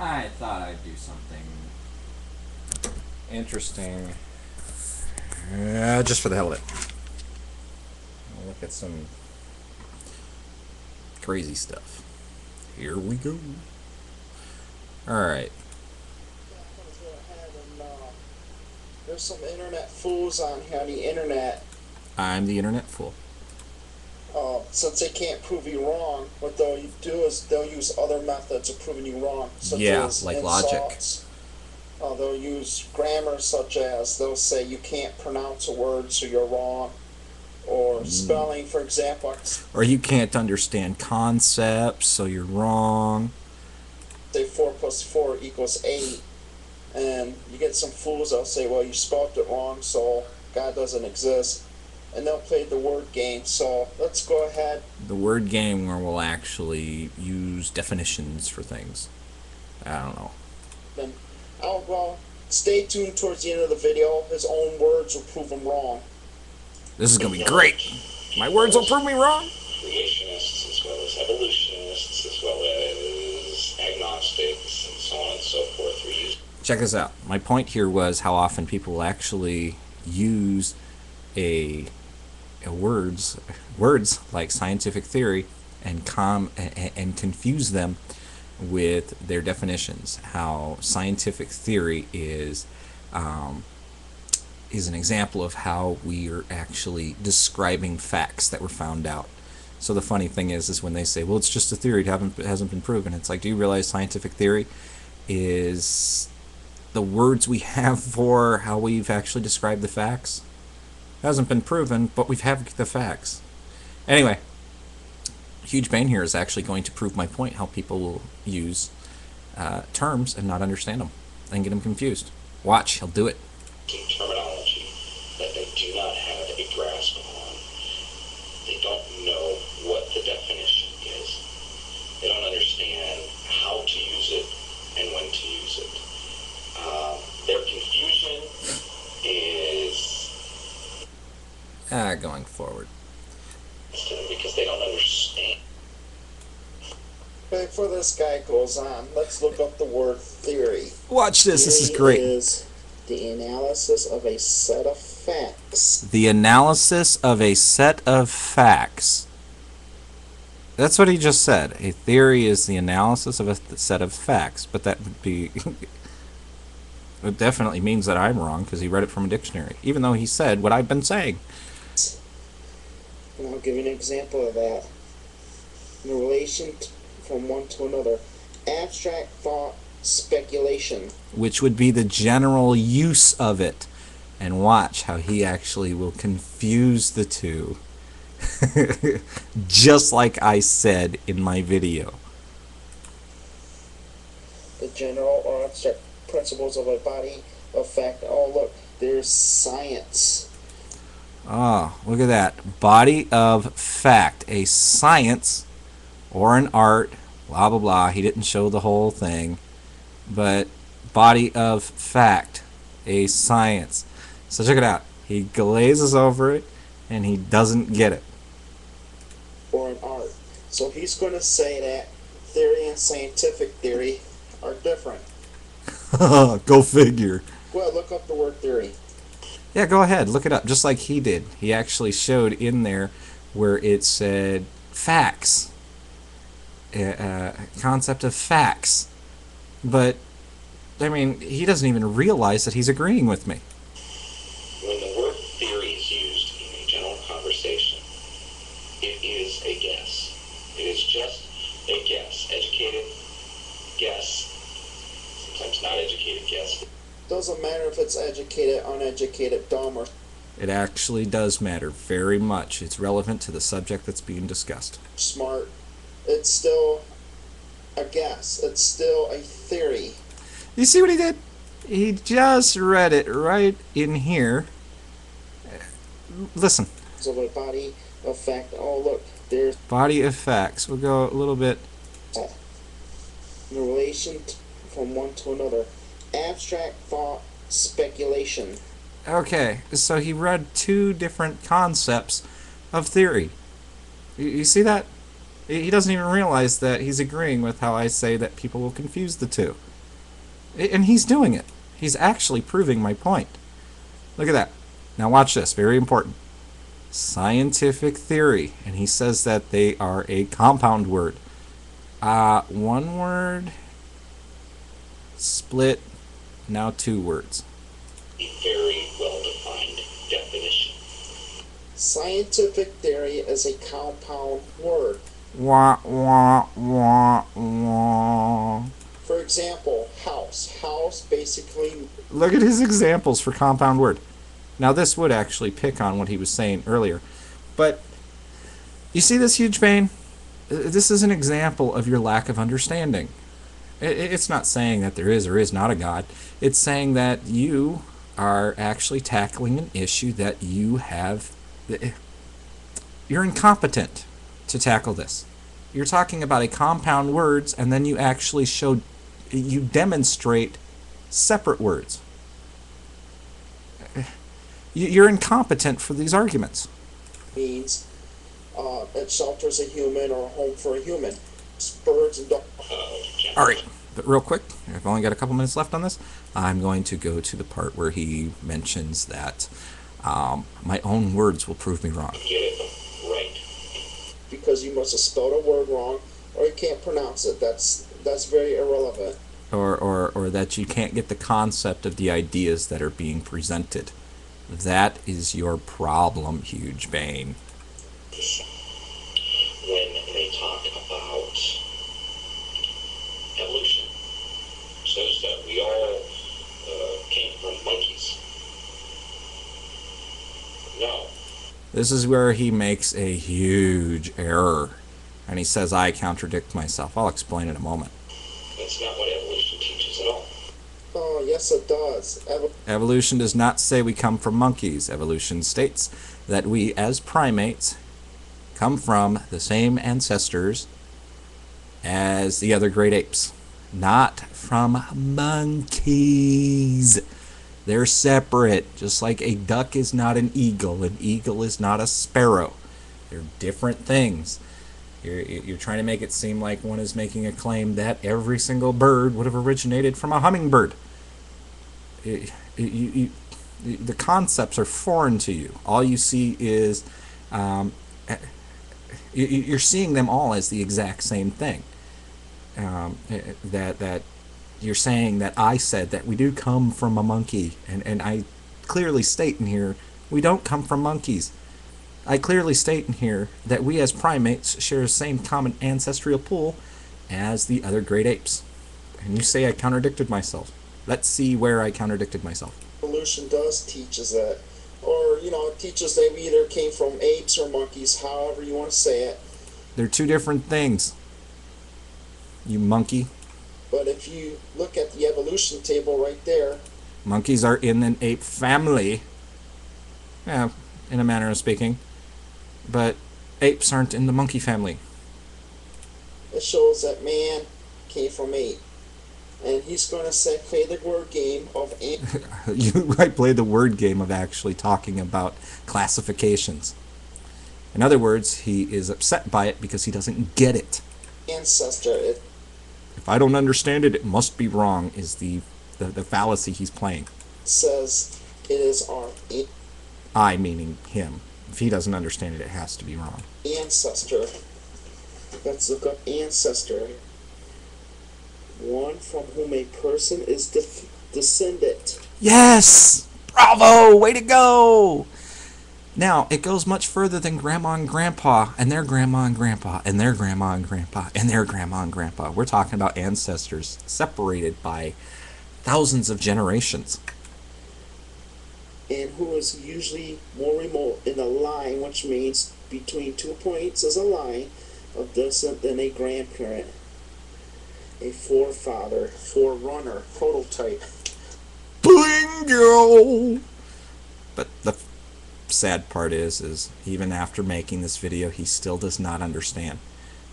I thought I'd do something interesting. Uh, just for the hell of it. I'll look at some crazy stuff. Here we go. Alright. There's some internet fools on here on the internet. I'm the internet fool. Uh, since they can't prove you wrong, what they'll do is they'll use other methods of proving you wrong, such Yeah, as like logic. insults. Uh, they'll use grammar, such as they'll say you can't pronounce a word, so you're wrong. Or Mm. spelling, for example, Or you can't understand concepts, so you're wrong. say four plus four equals eight, and you get some fools that'll say, well, you spelled it wrong, so God doesn't exist, and they'll play the word game. So let's go ahead. The word game where we'll actually use definitions for things. I don't know. And oh well, stay tuned towards the end of the video. His own words will prove him wrong. This is gonna be great. My words will prove me wrong. creationists as well as evolutionists as well as agnostics and so on and so forth were used Check this out. My point here was how often people actually use a, a words words like scientific theory and com and, and confuse them with their definitions. How scientific theory is um, is an example of how we are actually describing facts that were found out. So the funny thing is, is when they say, "Well, it's just a theory; it haven't it hasn't been proven." It's like, do you realize scientific theory is the words we have for how we've actually described the facts? Hasn't been proven, but we've have the facts. Anyway, hugebane here is actually going to prove my point. How people will use uh, terms and not understand them and get them confused. Watch, he'll do it. in terminology that they do not have a grasp on. They don't know what the definition is. They don't understand how to use it and when to use it. Um, their confusion is Ah, going forward. because they don't understand. Before this guy goes on, let's look up the word theory. Watch this. This is Theory great. Is the analysis of a set of facts. The analysis of a set of facts. That's what he just said. A theory is the analysis of a set of facts, but that would be. it definitely means that I'm wrong because he read it from a dictionary, even though he said what I've been saying. And I'll give you an example of that. In relation t- from one to another, abstract thought speculation. which would be the general use of it. And watch how he actually will confuse the two. Just like I said in my video. the general or abstract principles of a body of fact. Oh, look, there's science. Oh, look at that. Body of fact. A science or an art, blah, blah, blah. He didn't show the whole thing. But body of fact. A science. So check it out. He glazes over it and he doesn't get it. or an art. So he's going to say that theory and scientific theory are different. Go figure. Well, look up the word theory. Yeah, go ahead. Look it up, just like he did. He actually showed in there where it said facts, uh, uh, concept of facts. But, I mean, he doesn't even realize that he's agreeing with me. When the word theory is used in a general conversation, it is a guess. It is just a guess. Educated guess. Sometimes not educated guess. Doesn't matter if it's educated, uneducated, dumb, or It actually does matter very much. It's relevant to the subject that's being discussed. smart. It's still a guess. It's still a theory. You see what he did? He just read it right in here. Listen, So a body of fact. Oh, look, there's body of facts. We'll go a little bit uh, in relation t- from one to another. Abstract thought speculation. Okay, so he read two different concepts of theory. You, you see that? He he doesn't even realize that he's agreeing with how I say that people will confuse the two. And he's doing it. He's actually proving my point. Look at that. Now, watch this. Very important. Scientific theory. And he says that they are a compound word. Uh, one word, split, now two words. A very well defined definition. Scientific theory is a compound word. Wah, wah, wah, wah. For example, house. House basically Look at his examples for compound word. Now, this would actually pick on what he was saying earlier. But you see this huge pain? Uh, This is an example of your lack of understanding. It's not saying that there is or is not a God. It's saying that you are actually tackling an issue that you have. eh, You're incompetent to tackle this. You're talking about a compound words, and then you actually show, you demonstrate separate words. You- You're incompetent for these arguments. means uh, it shelters a human or a home for a human. Birds and dogs. All right, but real quick, I've only got a couple minutes left on this. I'm going to go to the part where he mentions that um, my own words will prove me wrong. Get it right. because you must have spelled a word wrong or you can't pronounce it. That's that's very irrelevant. or, or, or that you can't get the concept of the ideas that are being presented. That is your problem, Hugebane. When they talk about evolution, says that we all uh, came from monkeys. No, This is where he makes a huge error. And he says, I contradict myself. I'll explain in a moment. that's not what evolution teaches at all. Oh yes, it does. Ev- Evolution does not say we come from monkeys. Evolution states that we, as primates, come from the same ancestors as the other great apes, not from monkeys. They're separate, just like a duck is not an eagle, an eagle is not a sparrow. They're different things. You're, you're trying to make it seem like one is making a claim that every single bird would have originated from a hummingbird. It- you, you, you, the concepts are foreign to you. All you see is um, eh, you, you- you're seeing them all as the exact same thing. Um, eh, that that you're saying that I said that we do come from a monkey, and, and I clearly state in here we don't come from monkeys. I clearly state in here that we as primates share the same common ancestral pool as the other great apes. And you say I contradicted myself. Let's see where I contradicted myself. evolution does teaches that, or you know, it teaches that we either came from apes or monkeys, however you want to say it. They're two different things. You monkey. But if you look at the evolution table right there, Monkeys are in an ape family. Yeah, in a manner of speaking. But apes aren't in the monkey family. it shows that man came from ape. And he's going to say, play the word game of an- you I play the word game of actually talking about classifications. In other words, he is upset by it because he doesn't get it. ancestor. It If I don't understand it, it must be wrong, is the, the, the fallacy he's playing. says it is our I meaning him. If he doesn't understand it, it has to be wrong. ancestor. Let's look up ancestor. One from whom a person is def- descended. Yes! Bravo! Way to go! Now, it goes much further than grandma and grandpa, and their grandma and grandpa, and their grandma and grandpa, and their grandma and grandpa. We're talking about ancestors separated by thousands of generations. and who is usually more remote in a line, which means between two points is a line of descent than a grandparent, a forefather, forerunner, prototype. Bingo! But the sad part is, is even after making this video, he still does not understand.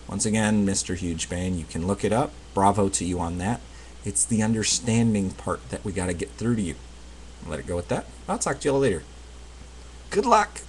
Once again, Mr. Hugebane, you can look it up. Bravo to you on that. It's the understanding part that we got to get through to you. Let it go with that. I'll talk to you later. Good luck.